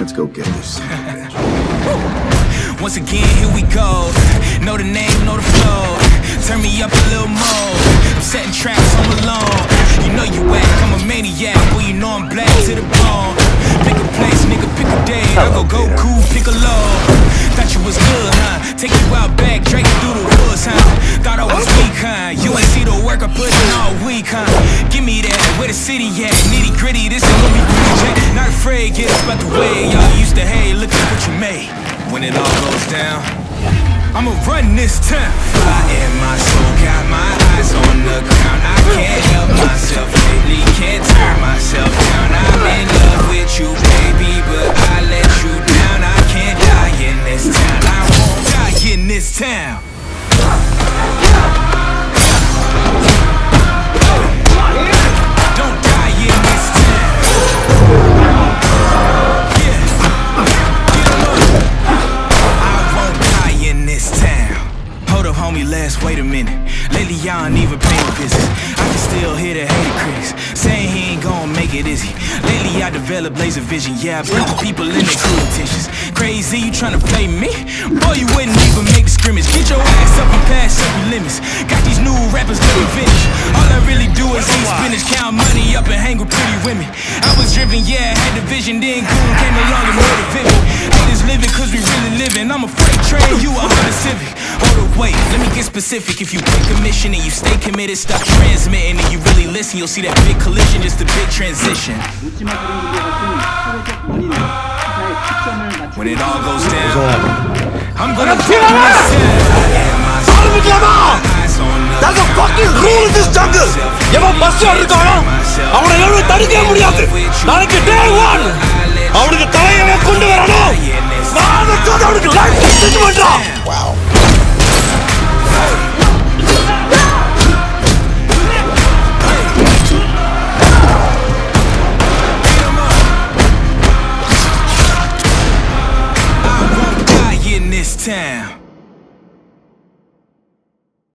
Let's go get this son of a bitch. Once again, here we go. Know the name, know the flow. Turn me up a little more. I'm setting traps on alone. You know you whack, I'm a maniac. Well, you know I'm black to the bone. Pick a place, nigga, pick a day. I go go cool, pick a low. Thought you was good, huh? Take you out back, through the woods, huh? Thought I was weak, huh? You ain't see the work I put in all week, huh? Give me that, where the city at? Gritty, this ain't gonna be jet. Not afraid, get up out the way. Y'all used to hate, look at what you made. When it all goes down, I'ma run this town. Fire in my soul, got my eyes on the ground. I can't help myself lately, can't turn myself down. I'm in love with you, baby, but I let you down. I can't die in this town. I won't die in this town. Up, homie, let's wait a minute. Lately, y'all ain't even paying visits. I can still hear the hater critics saying he ain't gonna make it, is he? Lately, I developed laser vision. Yeah, I bring the people in their true intentions. Crazy, you tryna play me? Boy, you wouldn't even make the scrimmage. Get your ass up and pass up your limits. Got these new rappers living vintage. All I really do is eat spinach, count money up and hang with pretty women. I was driven, yeah, I had the vision. Then Goon came along and specific. If you pick a mission and you stay committed Stop transmitting and you really listen You'll see that big collision, just a big transition. When it all goes down I'm gonna kill myself There's a fucking rule in this jungle. எவன் bus எடுத்தானோ அவனை எவ்வளவு தடுக்கவே முடியாது நாளைக்கு day one அவனுக்கு தலையவே கொண்டு வரணும் அவனுக்கு லைஃப் பண்றான் town.